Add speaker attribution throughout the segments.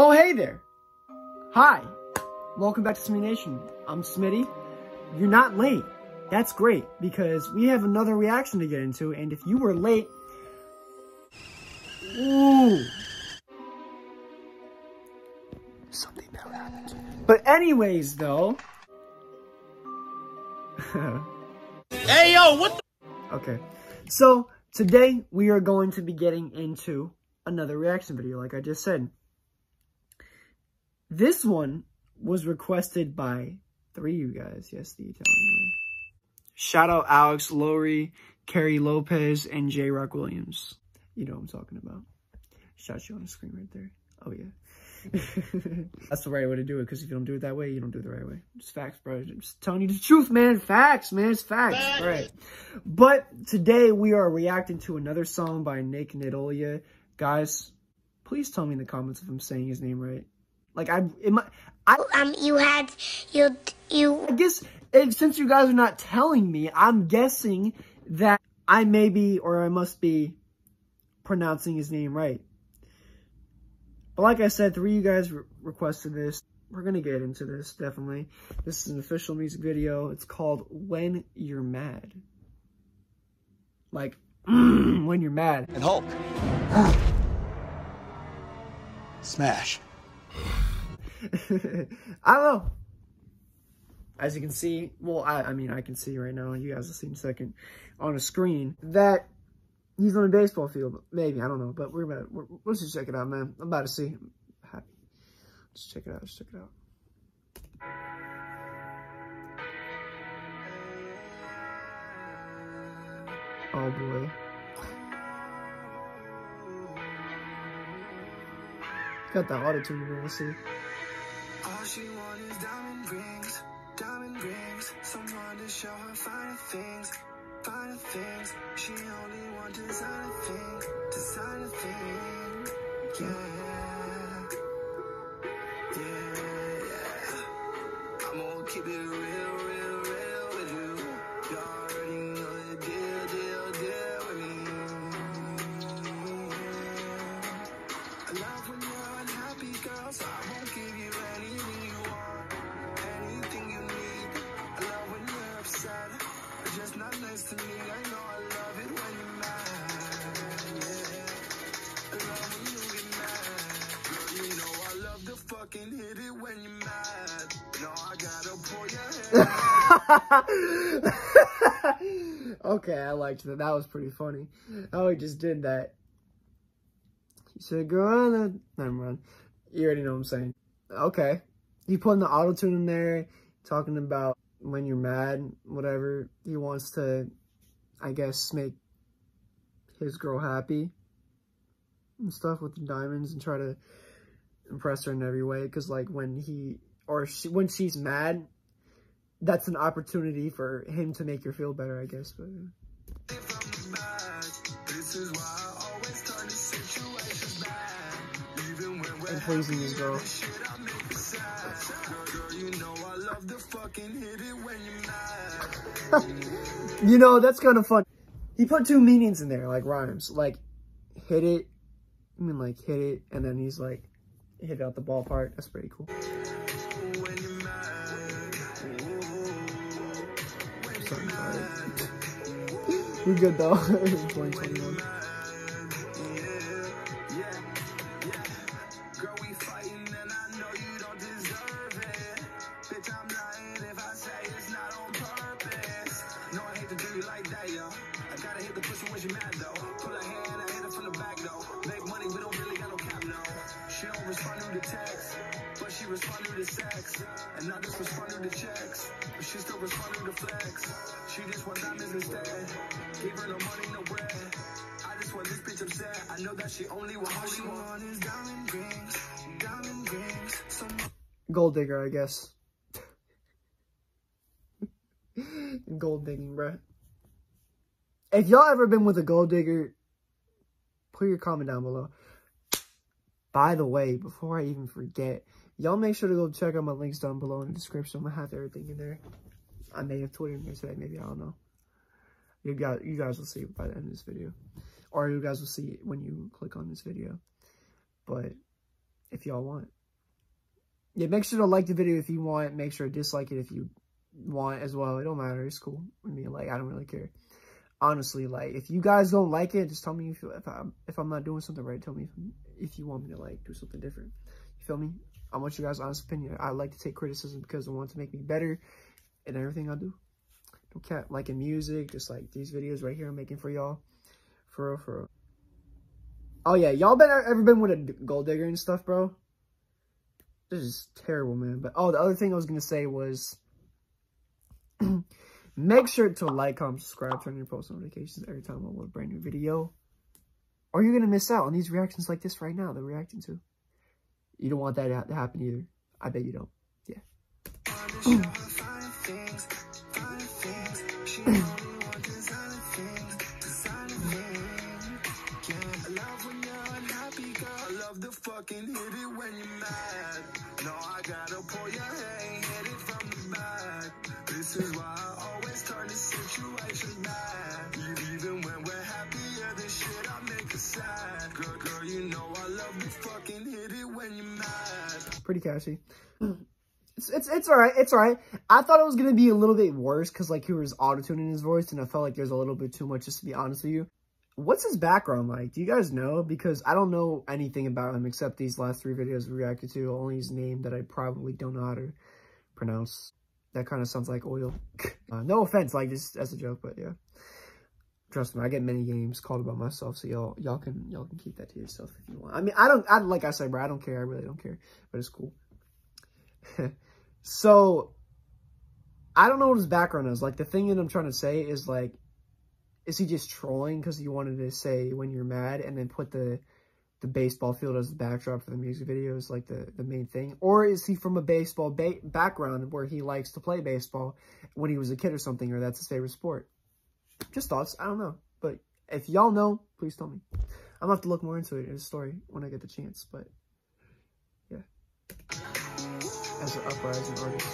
Speaker 1: Oh, hey there. Hi. Welcome back to Smitty Nation. I'm Smitty. You're not late. That's great because we have another reaction to get into. And if you were late, ooh, something bad happened. But anyways, though.
Speaker 2: Hey, yo, what the?
Speaker 1: Okay. So, today we are going to be getting into another reaction video, like I just said. This one was requested by three of you guys. Yes, the Italian way. Shout out Alex Lowry, Carrie Lopez, and J. Rock Williams. You know what I'm talking about. Shout you on the screen right there. Oh, yeah. That's the right way to do it, because if you don't do it that way, you don't do it the right way. It's facts, bro. I'm just telling you the truth, man. Facts, man. It's facts. All right. But today we are reacting to another song by Nick Nidolia. Guys, please tell me in the comments if I'm saying his name right. Like, I, it might, I,
Speaker 3: Um, you had you you
Speaker 1: I guess eh, since you guys are not telling me, I'm guessing that I may be or I must be pronouncing his name right. But like I said, three of you guys re requested this. We're going to get into this, definitely. This is an official music video. It's called When You're Mad. Like, when you're mad.
Speaker 2: And Hulk. Smash.
Speaker 1: I don't know. As you can see, well, I, I mean, I can see right now, you guys will see in a second, on a screen, that he's on a baseball field. Maybe, I don't know, but we're about we're, let's just check it out, man. I'm about to see. I'm happy. Let's check it out, let's check it out. Oh, boy. Got that auto-tune you want to see.
Speaker 4: She want is diamond rings, diamond rings. Someone to show her finer things, finer things. She only want designer things, designer things. Yeah, yeah, yeah. I'm gonna keep it real, real, real with you. You already know the deal, deal, deal with me. I love when
Speaker 1: okay, I liked that. That was pretty funny. Oh, he just did that. He said, go on. then." Never mind. You already know what I'm saying. Okay. He putting the auto tune in there, talking about when you're mad, whatever. He wants to, I guess, make his girl happy and stuff with the diamonds and try to impress her in every way. Because, like, when he, or she, when she's mad, that's an opportunity for him to make her feel better, I guess. But
Speaker 4: we're
Speaker 1: and pleasing his girl.
Speaker 4: you know.
Speaker 1: You that's kind of fun. He put two meanings in there, like rhymes. Like, hit it, I mean, like, hit it, and then he's like, hit it out the ballpark. That's pretty cool. We good though. 2021.
Speaker 4: It's not on purpose. No, I hate to do you like that, yo. I gotta hit the pussy when she mad, though. Pull her hand, I hit her from the back, though. Make money, we don't really got no cap, no. She don't respond to the text, but she respond to the sex. And I just respond to checks, but she still respond to the flex. She just want diamonds instead. Give her no money, no bread. I just want this bitch upset. I know that she only want all she want is diamond rings, diamond rings. Some
Speaker 1: Gold digger, I guess. gold digging, bruh. If y'all ever been with a gold digger, put your comment down below. By the way, before I even forget, y'all make sure to go check out my links down below in the description. I'm gonna have everything in there. I may have Twitter in today, maybe I don't know. You guys, you guys will see by the end of this video, or you guys will see it when you click on this video. But if y'all want. Yeah, make sure to like the video if you want. Make sure to dislike it if you want as well. It don't matter. It's cool. I mean, like, I don't really care. Honestly, like, if you guys don't like it, just tell me if, if, I'm, if I'm not doing something right. Tell me if, if you want me to, like, do something different. You feel me? I want you guys' honest opinion. I like to take criticism because I want to make me better in everything I do. Don't like in music, just like these videos right here I'm making for y'all. For real, for real. Oh yeah, y'all been ever been with a gold digger and stuff, bro? This is terrible, man. But oh, the other thing I was gonna say was make sure to like, comment, subscribe, turn on your post notifications every time I upload a brand new video. Or you're gonna miss out on these reactions like this right now they're reacting to. You don't want that to happen either. I bet you don't. Yeah.
Speaker 4: fucking hit it when you're mad. No, I gotta pull your hair,
Speaker 1: Pretty catchy. It's, it's, it's alright, it's alright. I thought it was gonna be a little bit worse because like he was auto-tuning his voice and I felt like there's a little bit too much just to be honest with you. What's his background like? Do you guys know? Because I don't know anything about him except these last three videos we reacted to. Only his name that I probably don't know how to pronounce. That kind of sounds like oil. uh, no offense, like just as a joke, but yeah. Trust me, I get many games called about myself, so y'all y'all can y'all can keep that to yourself if you want. I mean, I don't I like I said, bro, I don't care. I really don't care, but it's cool. so I don't know what his background is. Like the thing that I'm trying to say is like is he just trolling because he wanted to say when you're mad and then put the the baseball field as the backdrop for the music video is like the, the main thing? Or is he from a baseball ba background where he likes to play baseball when he was a kid or something, or that's his favorite sport? Just thoughts. I don't know. But if y'all know, please tell me. I'm to have to look more into it in his story when I get the chance, but yeah. As an uprising artist.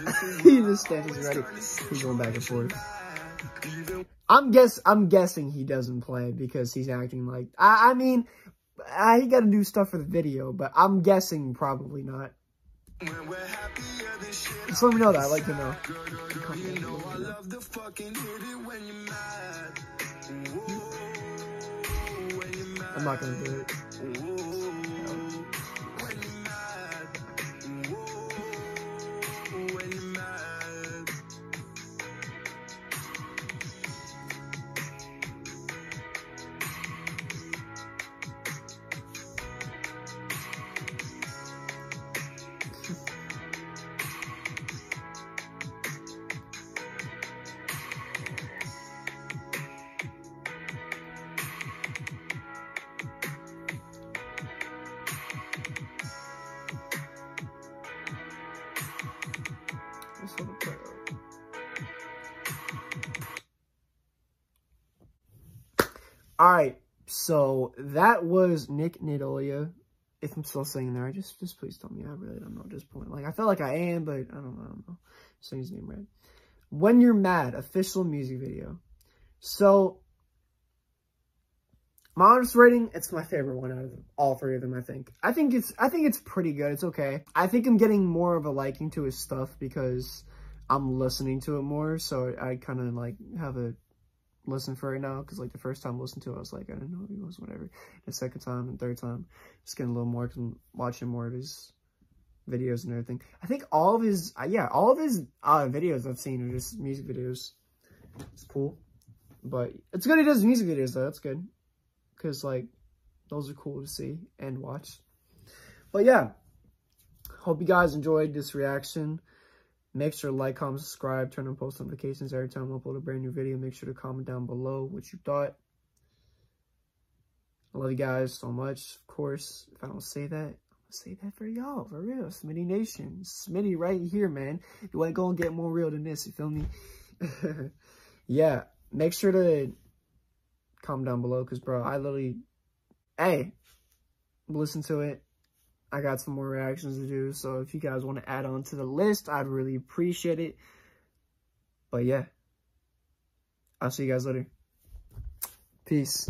Speaker 1: he just stands ready. He's going back and forth. I'm guess I'm guessing he doesn't play because he's acting like I, I mean uh, he got to do stuff for the video, but I'm guessing probably not. Just let me know that. I'd like to know. I'm not gonna do it. All right, so that was Nick Nidolia. If I'm still saying there, just just please tell me. I really don't know at this point. Like I feel like I am, but I don't, know. I don't know. Saying his name right. When You're Mad, official music video. So my honest rating, it's my favorite one out of all three of them, I think. I think it's I think it's pretty good. It's okay. I think I'm getting more of a liking to his stuff because I'm listening to it more. So I kind of like have a listen for right now because like the first time I listened to it, I was like, I didn't know who he was, whatever. The second time and third time, just getting a little more because watching more of his videos and everything. I think all of his, uh, yeah, all of his uh, videos I've seen are just music videos. It's cool. But it's good he does music videos though, that's good. Because like, those are cool to see and watch. But yeah, hope you guys enjoyed this reaction. Make sure to like, comment, subscribe, turn on post notifications every time I upload a brand new video. Make sure to comment down below what you thought. I love you guys so much. Of course, if I don't say that, I'm going to say that for y'all. For real. Smitty Nation. Smitty right here, man. You ain't going to get more real than this. You feel me? yeah. Make sure to comment down below because, bro, I literally... Hey, listen to it. I got some more reactions to do, so if you guys want to add on to the list, I'd really appreciate it. But yeah, I'll see you guys later. Peace.